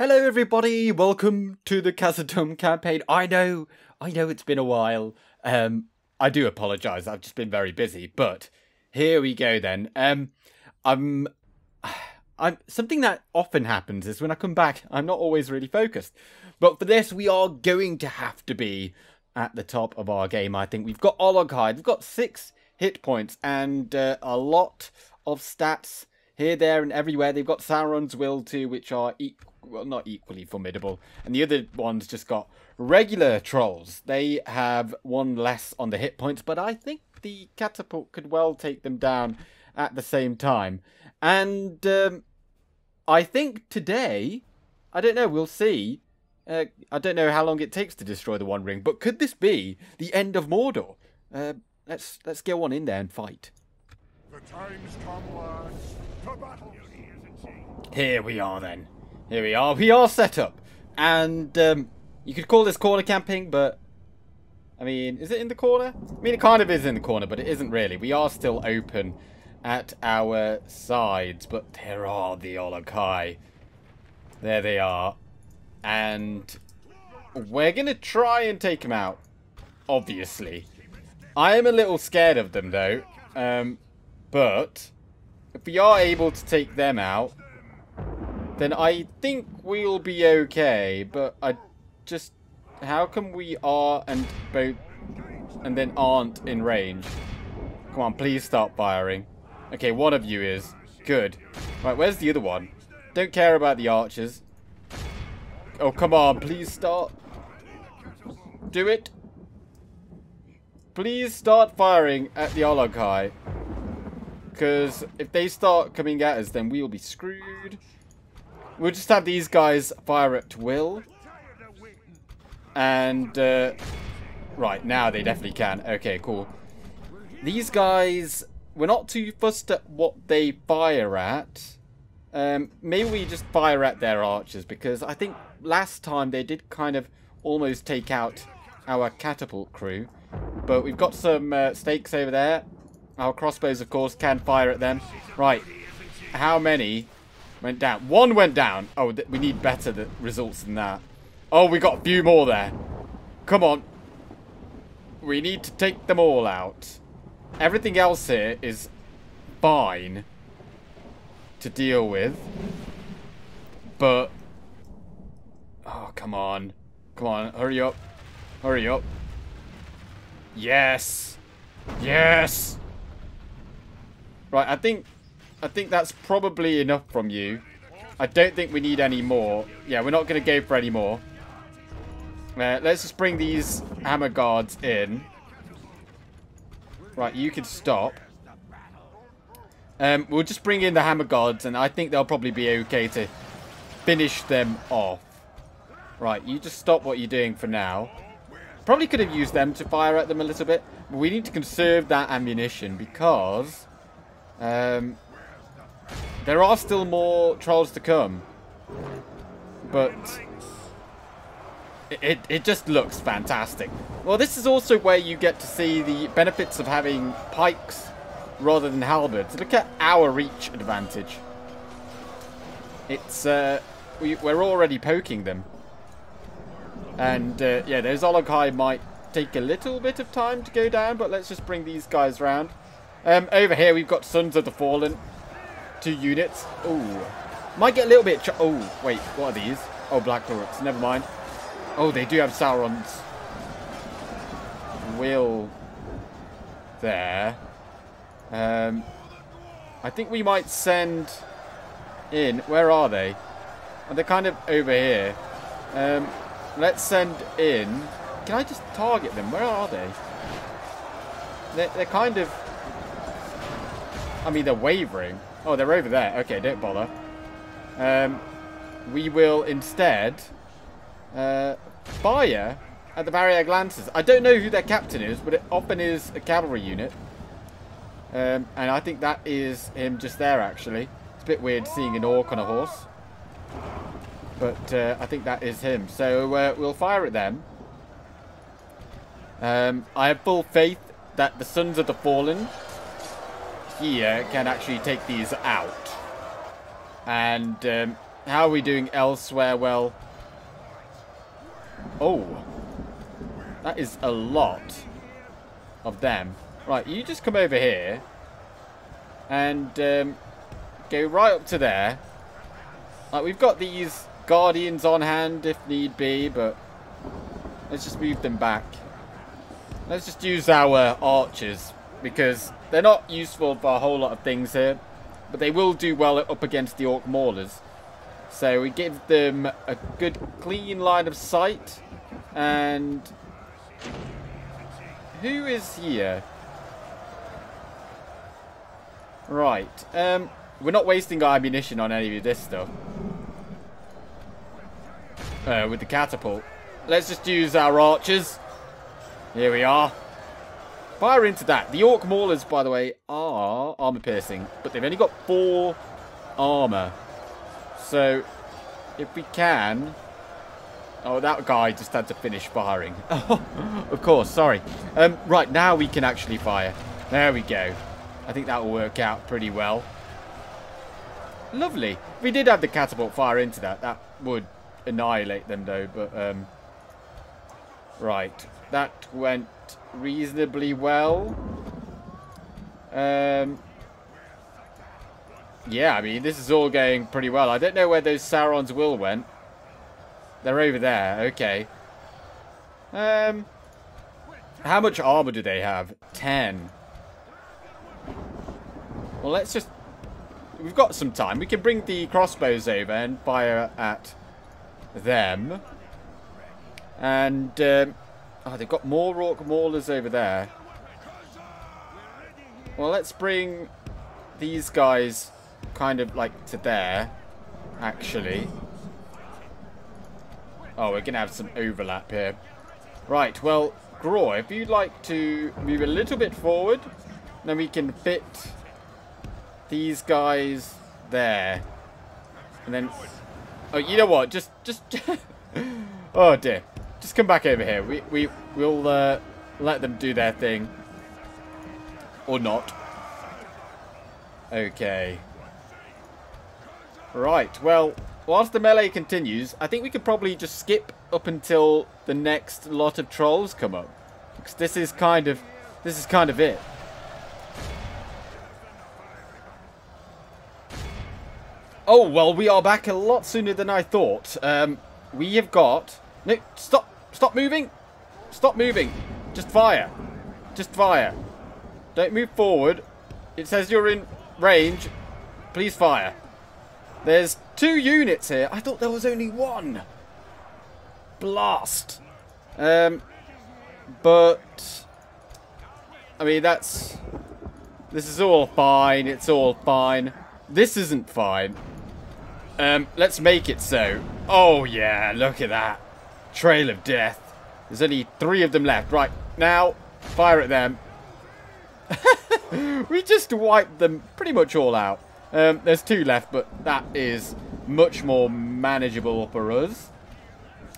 Hello, everybody. Welcome to the Khazad-dûm campaign. I know, I know it's been a while. Um, I do apologise. I've just been very busy, but here we go then. Um, I'm, I'm something that often happens is when I come back, I'm not always really focused. But for this, we are going to have to be at the top of our game. I think we've got Ologhide. We've got six hit points and uh, a lot of stats here, there, and everywhere. They've got Sauron's Will too, which are equal well, not equally formidable. And the other ones just got regular trolls. They have one less on the hit points, but I think the catapult could well take them down at the same time. And um, I think today, I don't know, we'll see. Uh, I don't know how long it takes to destroy the One Ring, but could this be the end of Mordor? Uh, let's let's go on in there and fight. The time's come, lads. Here we are then. Here we are. We are set up. And um, you could call this corner camping, but... I mean, is it in the corner? I mean, it kind of is in the corner, but it isn't really. We are still open at our sides, but there are the Ologhai. There they are. And we're going to try and take them out, obviously. I am a little scared of them, though. Um, but if we are able to take them out, then I think we'll be okay. But I just... How come we are and both... And then aren't in range? Come on, please stop firing. Okay, one of you is. Good. Right, where's the other one? Don't care about the archers. Oh, come on, please start. Do it. Please start firing at the Ologhai. Because if they start coming at us, then we'll be screwed. We'll just have these guys fire at will. And, uh, right, now they definitely can. Okay, cool. These guys, we're not too fussed at what they fire at. Um, maybe we just fire at their archers, because I think last time they did kind of almost take out our catapult crew. But we've got some uh, stakes over there. Our crossbows, of course, can fire at them. Right, how many Went down. One went down. Oh, we need better results than that. Oh, we got a few more there. Come on. We need to take them all out. Everything else here is fine to deal with. But... Oh, come on. Come on, hurry up. Hurry up. Yes. Yes. Right, I think I think that's probably enough from you. I don't think we need any more. Yeah, we're not going to go for any more. Uh, let's just bring these hammer guards in. Right, you can stop. Um, we'll just bring in the hammer guards, and I think they'll probably be okay to finish them off. Right, you just stop what you're doing for now. Probably could have used them to fire at them a little bit. But we need to conserve that ammunition because... Um, there are still more trolls to come. But it, it just looks fantastic. Well, this is also where you get to see the benefits of having pikes rather than halberds. Look at our reach advantage. It's, uh, we, we're already poking them. And, uh, yeah, those Ologhai might take a little bit of time to go down, but let's just bring these guys around. Um, over here, we've got Sons of the Fallen two units. Oh, might get a little bit. oh, wait, what are these? Oh, Black Lords. Never mind. Oh, they do have Sauron's will there. Um, I think we might send in. Where are they? Oh, they're kind of over here. Um, let's send in. Can I just target them? Where are they? They're, they're kind of. I mean, they're wavering. Oh, they're over there. Okay, don't bother. Um, we will instead uh, fire at the Variag lancers. I don't know who their captain is, but it often is a cavalry unit. Um, and I think that is him just there, actually. It's a bit weird seeing an orc on a horse. But uh, I think that is him. So uh, we'll fire at them. Um, I have full faith that the Sons of the Fallen here can actually take these out. And um, how are we doing elsewhere? Well, oh, that is a lot of them. Right, you just come over here and um, go right up to there. Like, we've got these guardians on hand if need be, but let's just move them back. Let's just use our archers because they're not useful for a whole lot of things here, but they will do well up against the orc maulers. So we give them a good clean line of sight and who is here? Right. Um, we're not wasting our ammunition on any of this stuff. Uh, with the catapult. Let's just use our archers. Here we are. Fire into that. The Orc Maulers, by the way, are armor piercing. But they've only got four armor. So, if we can... Oh, that guy just had to finish firing. of course, sorry. Um, right, now we can actually fire. There we go. I think that will work out pretty well. Lovely. If we did have the catapult fire into that, that would annihilate them though, but um, right. That went reasonably well. Um, yeah, I mean, this is all going pretty well. I don't know where those Sauron's will went. They're over there. Okay. Um, how much armor do they have? Ten. Well, let's just... We've got some time. We can bring the crossbows over and fire at them. And, um, oh, they've got more Orc Maulers over there. Well, let's bring these guys kind of like to there, actually. Oh, we're going to have some overlap here. Right, well, Graw, if you'd like to move a little bit forward, then we can fit these guys there. And then... Oh, you know what? Just... just. oh, dear. Just come back over here. We, we, we'll uh, let them do their thing. Or not. Okay. Right, well, whilst the melee continues, I think we could probably just skip up until the next lot of trolls come up. Because this is kind of, this is kind of it. Oh, well, we are back a lot sooner than I thought. Um, we have got... No, stop. Stop moving. Stop moving. Just fire. Just fire. Don't move forward. It says you're in range. Please fire. There's two units here. I thought there was only one. Blast. Um, but... I mean, that's... This is all fine. It's all fine. This isn't fine. Um, let's make it so. Oh, yeah. Look at that. Trail of Death. There's only three of them left. Right, now, fire at them. we just wiped them pretty much all out. Um, there's two left, but that is much more manageable for us.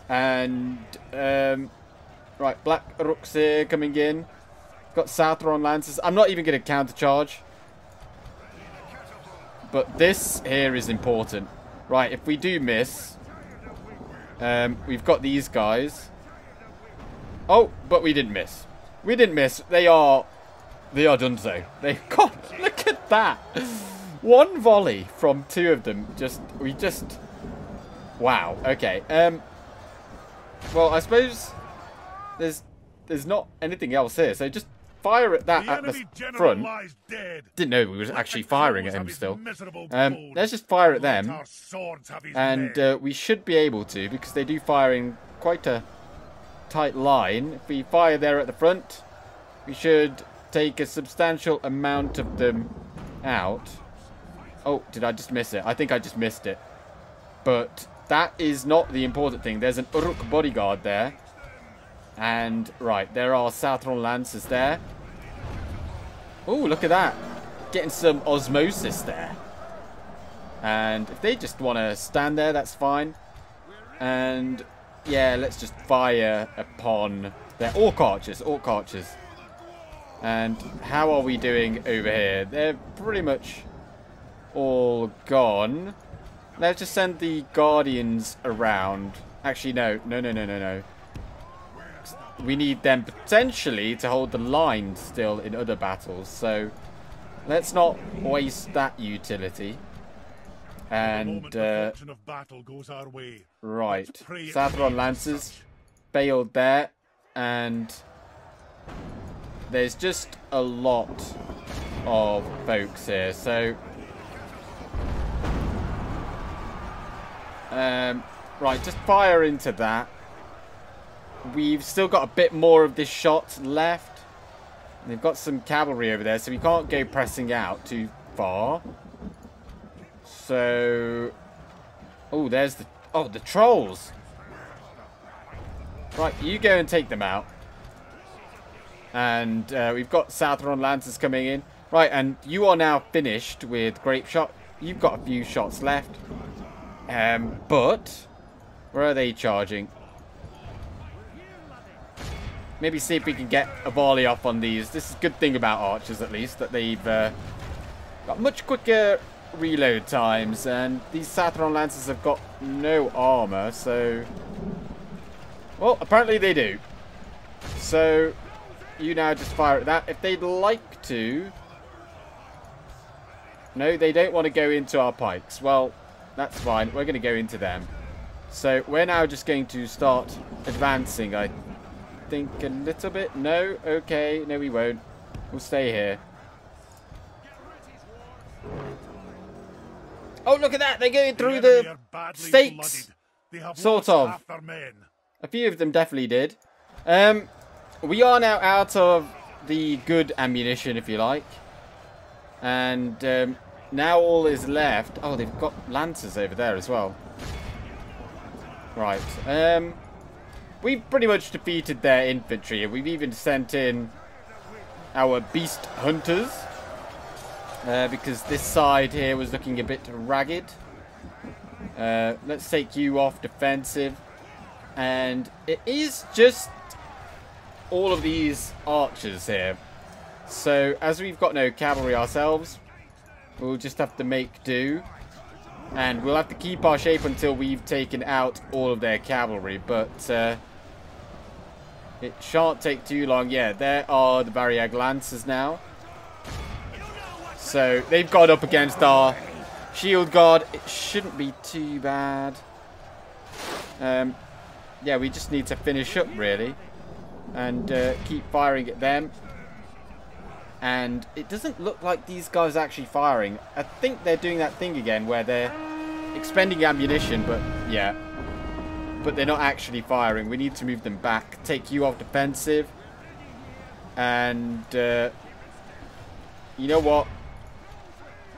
And, um, right, Black Uruks here coming in. Got Southron Lancers. I'm not even going to countercharge. But this here is important. Right, if we do miss, um, we've got these guys. Oh, but we didn't miss. We didn't miss. They are, they are done so. They, God, look at that. One volley from two of them. Just we just wow. Okay. Um. Well, I suppose there's there's not anything else here. So just fire at that at the front. Didn't know we were actually firing at him still. Um, let's just fire at them, and uh, we should be able to because they do fire in quite a tight line. If we fire there at the front, we should take a substantial amount of them out. Oh, did I just miss it? I think I just missed it. But that is not the important thing. There's an Uruk bodyguard there. And, right, there are Southron Lancers there. Oh, look at that. Getting some osmosis there. And if they just want to stand there, that's fine. And, yeah, let's just fire upon their Orc Archers. Orc Archers. And how are we doing over here? They're pretty much all gone. let's just send the Guardians around. Actually, no. No, no, no, no, no. We need them potentially to hold the line still in other battles. So, let's not waste that utility. And, uh, right. Southron Lancers bailed there. And there's just a lot of folks here. So, um, right, just fire into that. We've still got a bit more of this shot left. They've got some cavalry over there, so we can't go pressing out too far. So, oh, there's the oh the trolls. Right, you go and take them out. And uh, we've got Southron Lancers coming in. Right, and you are now finished with Grape Shot. You've got a few shots left. Um, but, where are they charging? Maybe see if we can get a volley off on these. This is a good thing about archers, at least, that they've uh, got much quicker reload times. And these Southron Lancers have got no armor, so... Well, apparently they do. So, you now just fire at that. If they'd like to... No, they don't want to go into our pikes. Well, that's fine. We're going to go into them. So, we're now just going to start advancing, I think, a little bit. No? Okay. No, we won't. We'll stay here. Oh, look at that! They're going through the, the stakes! Sort of. A few of them definitely did. Um, we are now out of the good ammunition, if you like. And um, now all is left... Oh, they've got lancers over there as well. Right. Um, we've pretty much defeated their infantry. And we've even sent in our beast hunters. Uh, because this side here was looking a bit ragged. Uh, let's take you off defensive. And it is just all of these archers here. So, as we've got no cavalry ourselves, we'll just have to make do. And we'll have to keep our shape until we've taken out all of their cavalry. But, uh, it shan't take too long. Yeah, there are the Variag Lancers now. So, they've got up against our shield guard. It shouldn't be too bad. Um, yeah, we just need to finish up, really. And uh, keep firing at them. And it doesn't look like these guys are actually firing. I think they're doing that thing again where they're expending ammunition, but yeah. But they're not actually firing. We need to move them back. Take you off defensive. And, uh, you know what?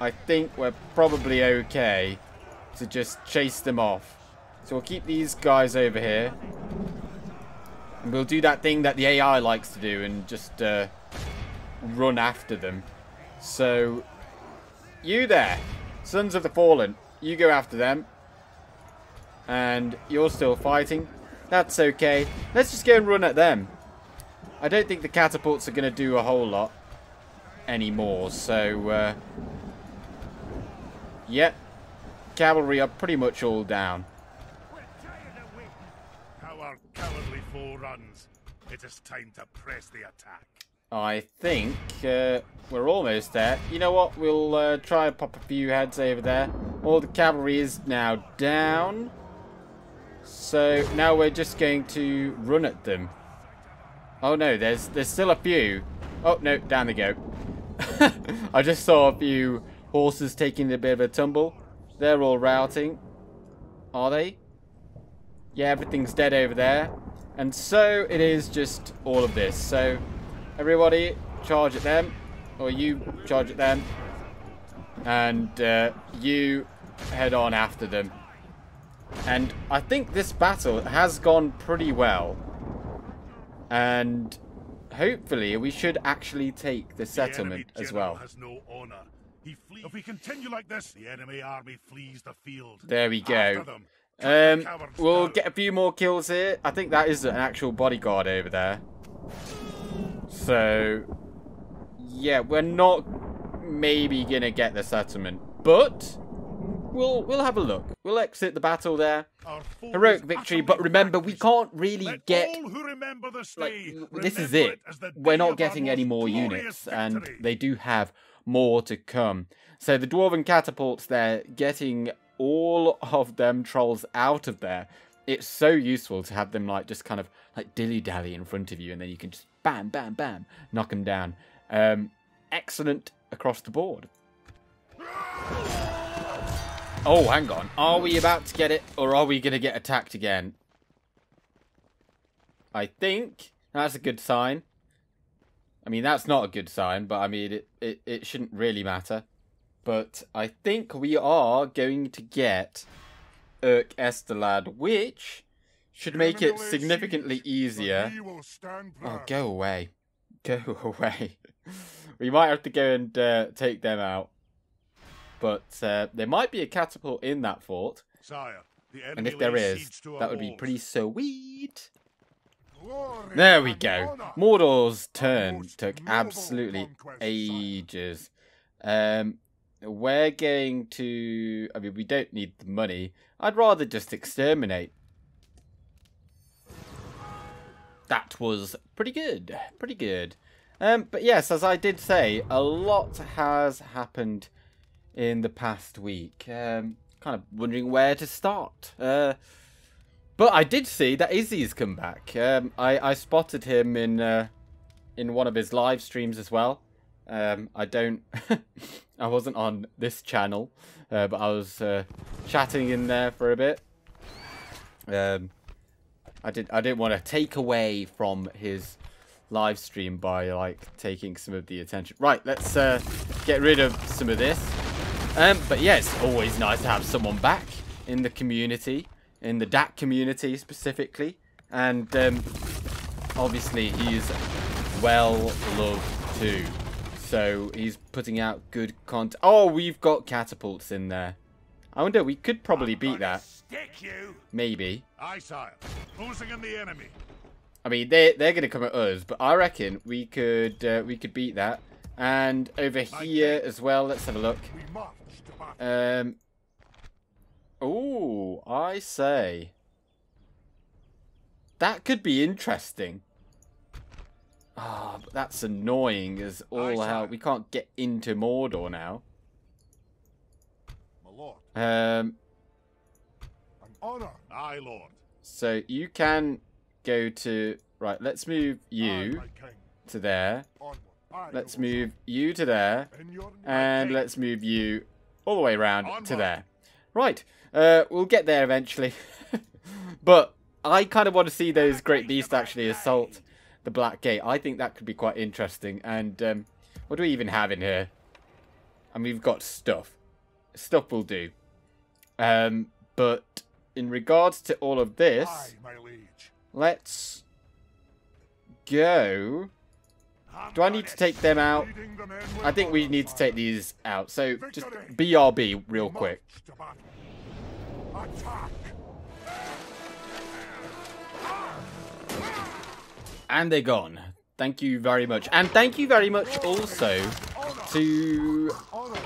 I think we're probably okay to just chase them off. So we'll keep these guys over here. And we'll do that thing that the AI likes to do and just uh, run after them. So, you there, Sons of the Fallen, you go after them. And you're still fighting. That's okay. Let's just go and run at them. I don't think the catapults are going to do a whole lot anymore. So, uh, yep. Cavalry are pretty much all down. Our cowardly foe runs, it is time to press the attack. I think uh, we're almost there. You know what? We'll uh, try and pop a few heads over there. All the cavalry is now down. So now we're just going to run at them. Oh no, there's there's still a few. Oh no, down they go. I just saw a few horses taking a bit of a tumble. They're all routing. Are they? Yeah, everything's dead over there. And so it is just all of this. So everybody charge at them. Or you charge at them. And uh, you head on after them. And I think this battle has gone pretty well. And hopefully we should actually take the settlement the as well. No if we continue like this, the enemy army flees the field. There we go. Um, we'll get a few more kills here. I think that is an actual bodyguard over there. So, yeah, we're not maybe going to get the settlement. But, we'll we'll have a look. We'll exit the battle there. Heroic victory, but remember, we can't really get. Like, this is it. We're not getting any more units, and they do have more to come. So the dwarven catapults, they're getting all of them trolls out of there. It's so useful to have them like just kind of like dilly dally in front of you, and then you can just bam, bam, bam, knock them down. Um, excellent across the board. Oh, hang on. Are we about to get it, or are we going to get attacked again? I think that's a good sign. I mean, that's not a good sign, but I mean, it, it, it shouldn't really matter. But I think we are going to get Yrch Estolad, which should make it significantly easier. Oh, go away. Go away. we might have to go and uh, take them out. But uh, there might be a catapult in that fort. Sire, and if there is, that would be pretty sweet. There we go. Mordor's turn took absolutely ages. Um, we're going to... I mean, we don't need the money. I'd rather just exterminate. That was pretty good. Pretty good. Um, but yes, as I did say, a lot has happened in the past week. Um, kind of wondering where to start. Uh, but I did see that Izzy's come back. Um, I, I spotted him in uh, in one of his live streams as well. Um, I don't, I wasn't on this channel, uh, but I was uh, chatting in there for a bit. Um, I did, I didn't want to take away from his live stream by like taking some of the attention. Right, let's uh, get rid of some of this. Um, but yeah, it's always nice to have someone back in the community, in the DAC community specifically, and um, obviously he's well loved too. So he's putting out good content. Oh, we've got catapults in there. I wonder, we could probably beat that. Maybe. Aye, sire. Closing in the enemy. I mean, they they're gonna come at us, but I reckon we could uh, we could beat that. And over here as well, let's have a look. Um. Oh, I say. That could be interesting. Ah, oh, but that's annoying as all hell. We can't get into Mordor now. My lord. Um. An honor. Aye, lord. So you can go to right. Let's move you to there. Let's move you to there, and let's move you all the way around to there. Right. Uh, we'll get there eventually. but I kind of want to see those great beasts actually assault the Black Gate. I think that could be quite interesting. And um, what do we even have in here? I mean, we've got stuff. Stuff will do. Um, but in regards to all of this, let's go. Do I need to take them out? I think we need to take these out. So just BRB real quick. And they're gone. Thank you very much. And thank you very much also to...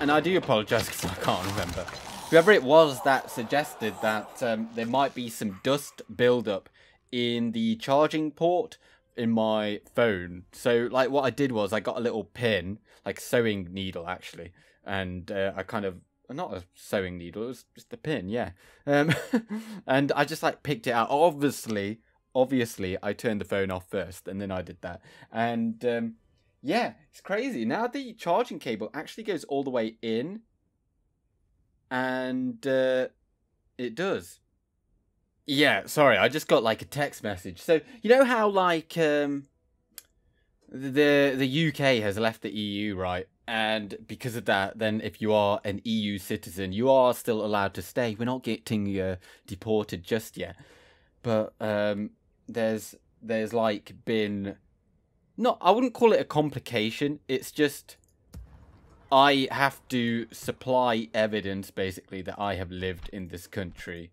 And I do apologise because I can't remember. Whoever it was that suggested that um, there might be some dust buildup in the charging port in my phone. So, like, what I did was I got a little pin, like sewing needle, actually, and uh, I kind of not a sewing needle, it was just a pin, yeah. Um, and I just like picked it out. Obviously, obviously I turned the phone off first and then I did that. And um, yeah, it's crazy. Now the charging cable actually goes all the way in and uh, it does. Yeah, sorry, I just got like a text message. So, you know how like um the the UK has left the EU, right? And because of that, then if you are an EU citizen, you are still allowed to stay. We're not getting uh, deported just yet. But um there's there's like been not I wouldn't call it a complication. It's just I have to supply evidence basically that I have lived in this country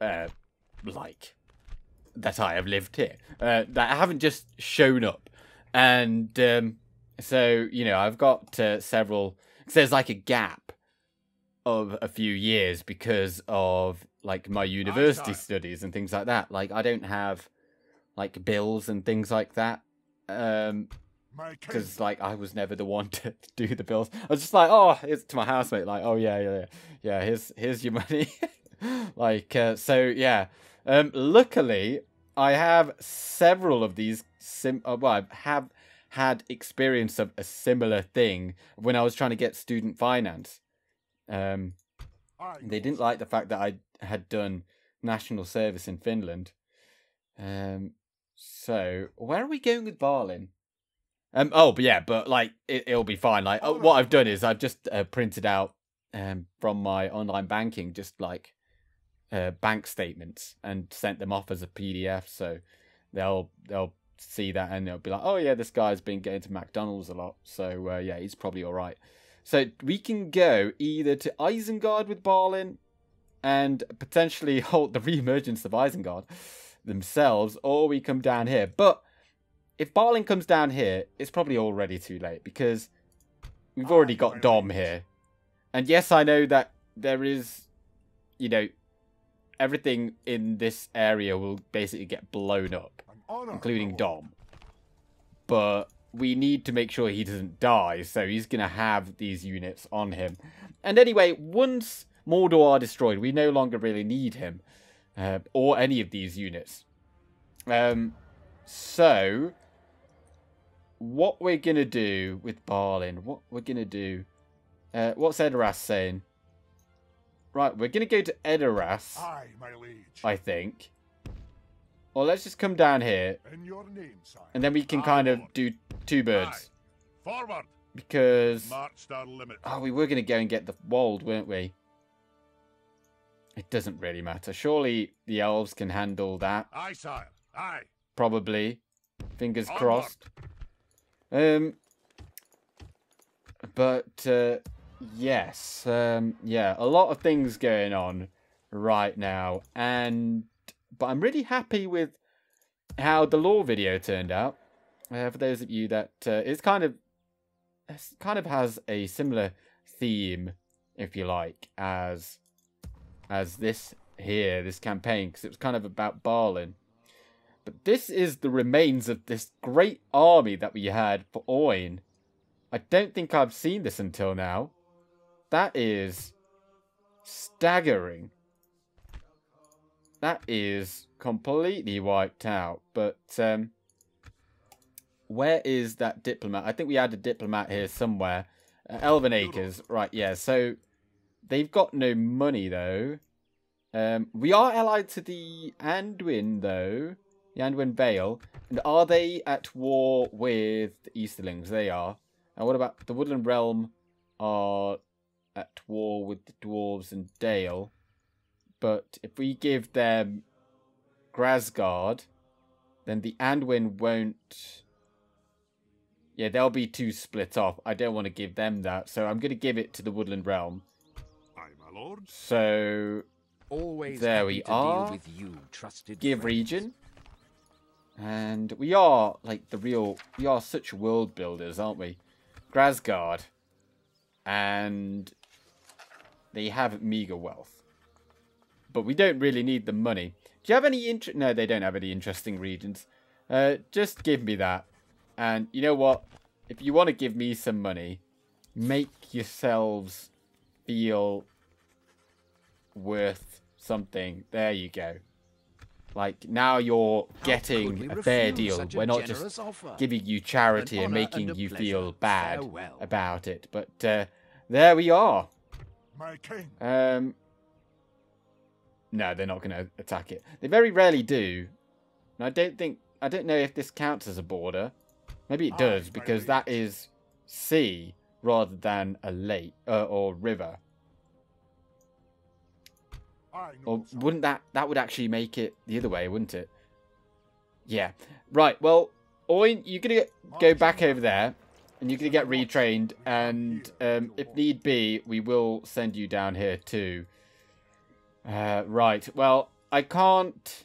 uh like that I have lived here. Uh, that I haven't just shown up. And um so, you know, I've got uh, several there's like a gap of a few years because of like my university studies and things like that. Like I don't have like bills and things like that. Um, because like I was never the one to do the bills. I was just like, oh, it's to my housemate, like, oh yeah, yeah, yeah, yeah. Here's here's your money. like, uh, so yeah. Um, luckily, I have several of these. Sim, uh, well, I have had experience of a similar thing when I was trying to get student finance. Um, they didn't like the fact that I had done national service in Finland. Um, so where are we going with Balin? Um, oh, but yeah, but like it, it'll be fine. Like uh, what I've done is I've just uh, printed out um from my online banking just like uh bank statements and sent them off as a PDF. So they'll they'll see that and they'll be like, oh yeah, this guy's been going to McDonald's a lot. So uh, yeah, he's probably all right. So we can go either to Isengard with Balin and potentially halt the re-emergence of Isengard themselves, or we come down here. But if Balin comes down here, it's probably already too late because we've already got Dom here. And yes, I know that there is, you know, everything in this area will basically get blown up including. Dom. But we need to make sure he doesn't die, so he's going to have these units on him. And anyway, once Mordor are destroyed, we no longer really need him, uh, or any of these units. Um, so, what we're going to do with Balin, what we're going to do, uh, what's Edoras saying? Right, we're going to go to Edoras, Aye, my liege. I think. Or let's just come down here, In your name, and then we can Aye, kind of do two birds. Forward. Because, Marched our limit. oh, we were going to go and get the Wold, weren't we? It doesn't really matter. Surely the elves can handle that. Aye, sire. Aye. Probably. Fingers Onward. crossed. Um, but, uh, yes. Um, yeah, a lot of things going on right now. And, but I'm really happy with how the law video turned out. Uh, for those of you that, uh, it's kind of, it kind of has a similar theme, if you like, as, as this here, this campaign, because it was kind of about Balin. But this is the remains of this great army that we had for Oin. I don't think I've seen this until now. That is staggering. That is completely wiped out. But um, where is that diplomat? I think we had a diplomat here somewhere. Uh, Elven Acres, right? Yeah. So they've got no money though. Um, we are allied to the Anduin though. The Anduin Vale. And are they at war with the Easterlings? They are. And what about the Woodland Realm? Are at war with the dwarves and Dale. But if we give them Grasgard, then the Anduin won't. Yeah, they'll be too split off. I don't want to give them that, so I'm going to give it to the Woodland Realm. Aye, my lord. So Always There happy we to are. deal with you, trusted give friends. region. And we are like the real we are such world builders, aren't we? Grasgard. And they have meager wealth. But we don't really need the money. Do you have any interest? No, they don't have any interesting regions. Uh, just give me that. And you know what? If you want to give me some money, make yourselves feel worth something. There you go. Like now you're getting a fair deal. a We're not just offer? giving you charity An and making and you pleasure. feel bad Farewell. about it. But uh, there we are. My king. Um, no, they're not going to attack it. They very rarely do. And I don't think I don't know if this counts as a border. Maybe it does my because that is sea rather than a lake uh, or river. Or wouldn't that that would actually make it the other way, wouldn't it? Yeah. Right. Well, Oin, you're gonna go back over there, and you can get retrained, and um, if need be, we will send you down here too. Uh, right. Well, I can't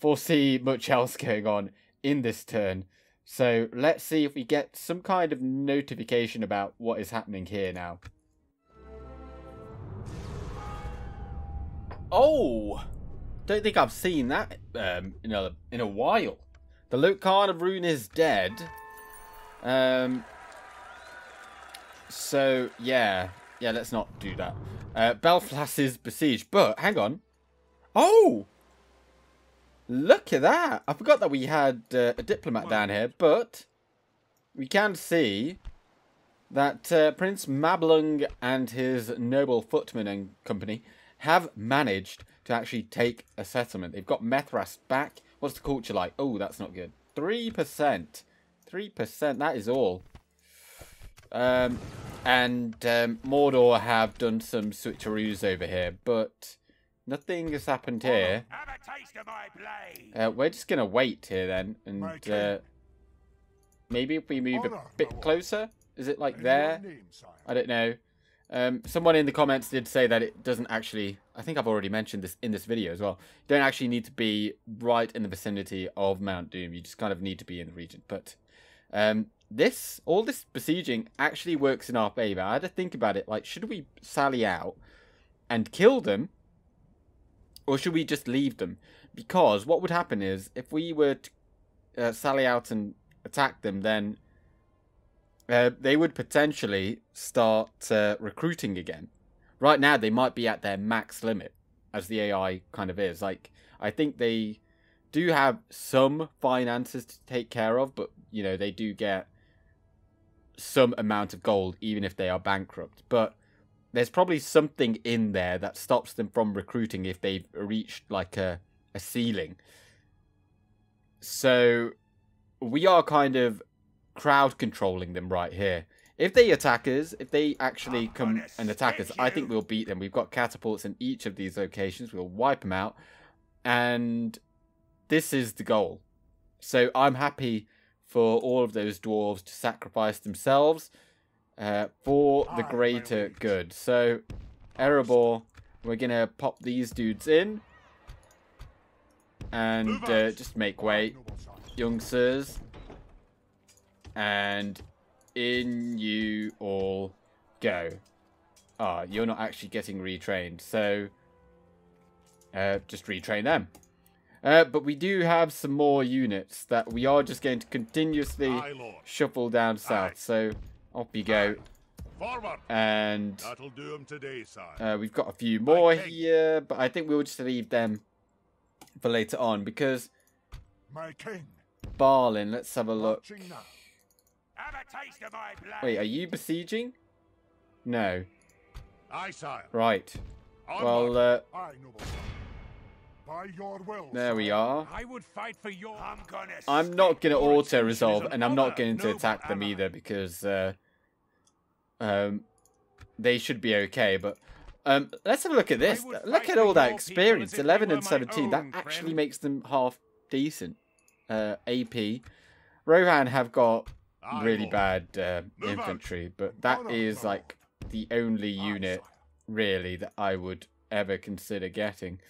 foresee much else going on in this turn. So let's see if we get some kind of notification about what is happening here now. Oh, don't think I've seen that um, in a in a while. The Khan of Rhûn is dead. Um. So yeah, yeah. Let's not do that. Uh, Belfalas is besieged, but hang on. Oh, look at that! I forgot that we had uh, a diplomat down here, but we can see that uh, Prince Mablung and his noble footmen and company have managed to actually take a settlement. They've got Methras back. What's the culture like? Oh, that's not good. 3%. 3%, that is all. Um, and um, Mordor have done some switcheroos over here, but nothing has happened here. Have a taste of my blade. Uh, we're just going to wait here then, and uh, maybe if we move a bit closer, is it like there? I don't know. Um, someone in the comments did say that it doesn't actually. I think I've already mentioned this in this video as well. You don't actually need to be right in the vicinity of Mount Doom. You just kind of need to be in the region. But um, this, all this besieging, actually works in our favor. I had to think about it. Like, should we sally out and kill them, or should we just leave them? Because what would happen is if we were to uh, sally out and attack them, then uh, they would potentially start uh, recruiting again. Right now, they might be at their max limit, as the AI kind of is. Like, I think they do have some finances to take care of, but you know they do get some amount of gold, even if they are bankrupt. But there's probably something in there that stops them from recruiting if they've reached like a a ceiling. So we are kind of crowd controlling them right here. If they attack us, if they actually come and attack us, I think we'll beat them. We've got catapults in each of these locations. We'll wipe them out. And this is the goal. So I'm happy for all of those dwarves to sacrifice themselves uh, for the greater good. So, Erebor, we're going to pop these dudes in. And uh, just make way noble sire. young sirs. And in you all go. Ah, you're not actually getting retrained, so uh, just retrain them. Uh, but we do have some more units that we are just going to continuously Aye, shuffle down south. Aye. So off you go. Forward. And That'll do him today, uh, we've got a few more here, but I think we'll just leave them for later on because my king. Balin, let's have a look. Have a taste of my blade. Wait, are you besieging? No. Aye, sire. Right. Onward. Well, uh, there we are. I would fight for your. I'm gonna. I'm not going to auto resolve, and I'm not going to noble attack them either because uh, um, they should be okay. But um, let's have a look at this. Look at all that experience as if they 11 and my 17. That actually friend. makes them half decent. Uh, AP. Rohan have got really bad uh, infantry, but that no, is no. like the only unit really that I would ever consider getting.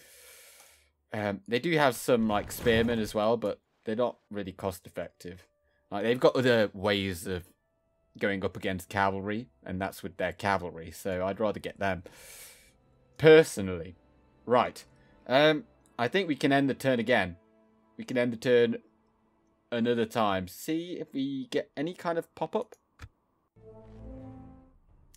Um, they do have some like spearmen as well, but they're not really cost effective. Like they've got other ways of going up against cavalry, and that's with their cavalry. So I'd rather get them personally. Right. Um, I think we can end the turn again. We can end the turn another time. See if we get any kind of pop up.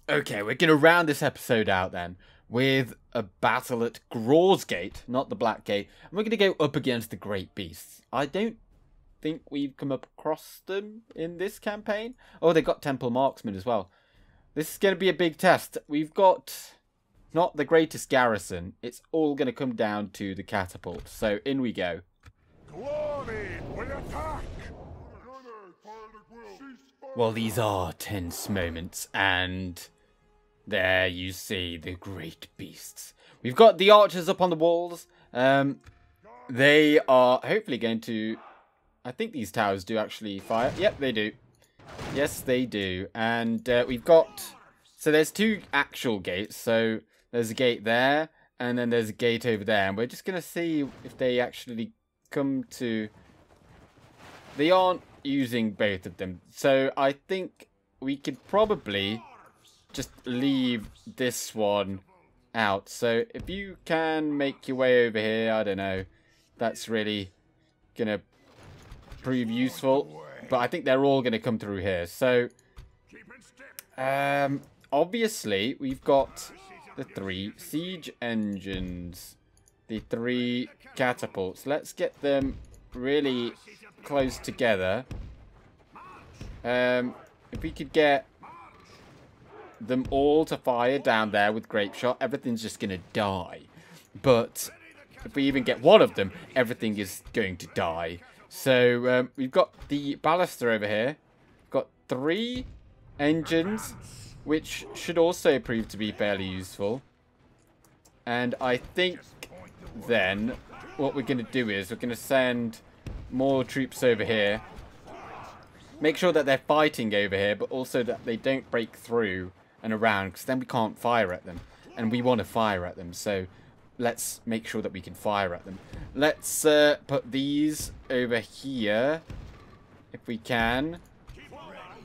Okay, we're gonna round this episode out then with a battle at Gror's Gate, not the Black Gate, and we're gonna go up against the Great Beasts. I don't think we've come across them in this campaign. Oh, they got Temple Marksmen as well. This is gonna be a big test. We've got not the greatest garrison. It's all gonna come down to the catapult. So in we go. Glory will attack. Well, these are tense moments, and there you see the great beasts. We've got the archers up on the walls. Um, they are hopefully going to. I think these towers do actually fire. Yep, they do. Yes, they do. And uh, we've got. So there's two actual gates. So there's a gate there, and then there's a gate over there. And we're just going to see if they actually come to. They aren't using both of them. So I think we could probably just leave this one out. So if you can make your way over here, I don't know. That's really going to prove useful. But I think they're all going to come through here. So, um, obviously, we've got the three siege engines. The three catapults. Let's get them really close together. Um, if we could get them all to fire down there with grape shot, everything's just going to die. But if we even get one of them, everything is going to die. So um, we've got the ballista over here. We've got three engines, which should also prove to be fairly useful. And I think then what we're going to do is we're going to send more troops over here. Make sure that they're fighting over here, but also that they don't break through and around, because then we can't fire at them. And we want to fire at them, so let's make sure that we can fire at them. Let's uh, put these over here, if we can.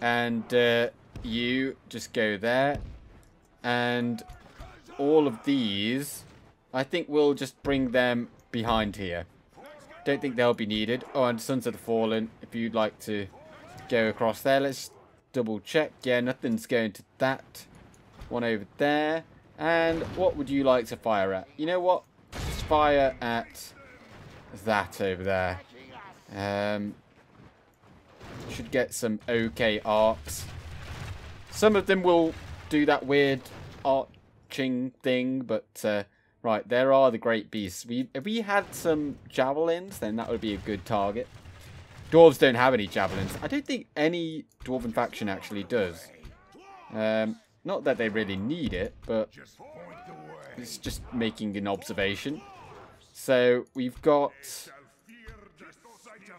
And uh, you just go there. And all of these, I think we'll just bring them behind here. Don't think they'll be needed. Oh, and Sons of the Fallen, if you'd like to go across there, let's double check. Yeah, nothing's going to that one over there. And what would you like to fire at? You know what? Just fire at that over there. Um, should get some okay arcs. Some of them will do that weird arching thing, but uh, right, there are the great beasts. We if we had some javelins, then that would be a good target. Dwarves don't have any javelins. I don't think any dwarven faction actually does. Um, not that they really need it, but it's just making an observation. So we've got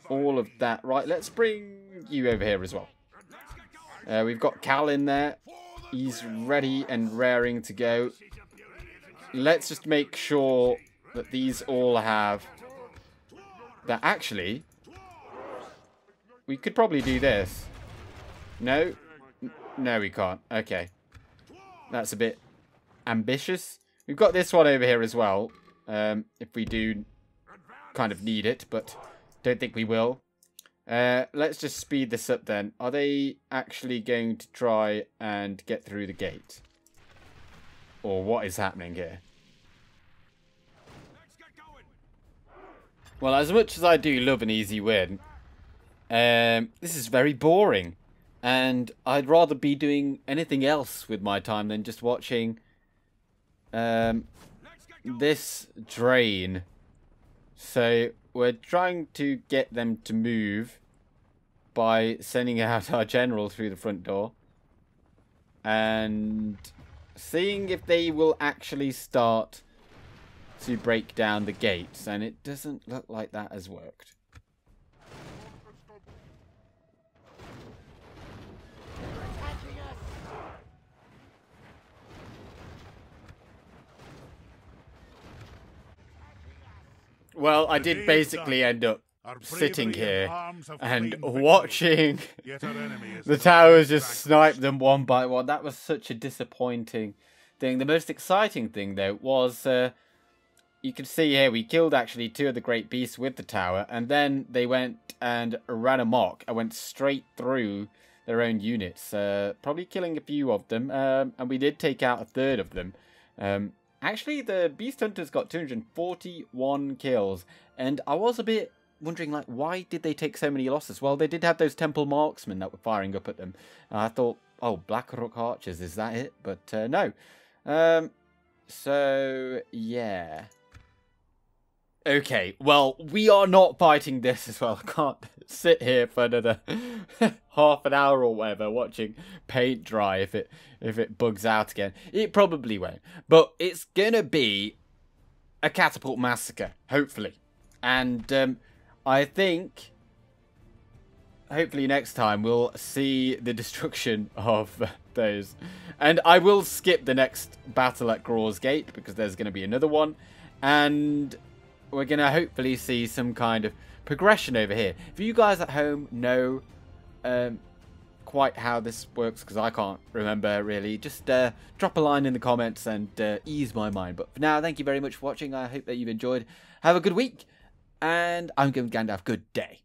all of that. Right, let's bring you over here as well. Uh, we've got Cal in there. He's ready and raring to go. Let's just make sure that these all have... That actually... We could probably do this. No? No, we can't. Okay. That's a bit ambitious. We've got this one over here as well. Um, if we do kind of need it, but don't think we will. Uh, let's just speed this up then. Are they actually going to try and get through the gate? Or what is happening here? Well, as much as I do love an easy win, um, this is very boring. And I'd rather be doing anything else with my time than just watching um, this drain. So we're trying to get them to move by sending out our general through the front door. And seeing if they will actually start to break down the gates. And it doesn't look like that has worked. Well, I did basically end up sitting here and watching the towers just snipe them one by one. That was such a disappointing thing. The most exciting thing, though, was uh, you can see here we killed actually two of the great beasts with the tower, and then they went and ran amok and went straight through their own units, uh, probably killing a few of them, um, and we did take out a third of them. Um, Actually, the Beast Hunters got 241 kills, and I was a bit wondering, like, why did they take so many losses? Well, they did have those Temple Marksmen that were firing up at them. And I thought, oh, Blackrock Archers, is that it? But uh, no. Um, so, yeah. Okay, well, we are not fighting this as well. I can't sit here for another half an hour or whatever watching paint dry if it if it bugs out again. It probably won't. But it's gonna be a catapult massacre, hopefully. And um, I think hopefully next time we'll see the destruction of those. And I will skip the next battle at Gror's Gate because there's going to be another one. And we're going to hopefully see some kind of progression over here. If you guys at home know um, quite how this works because I can't remember really, just uh, drop a line in the comments and uh, ease my mind. But for now, thank you very much for watching. I hope that you've enjoyed. Have a good week, and I'm going to Gandalf. Good day.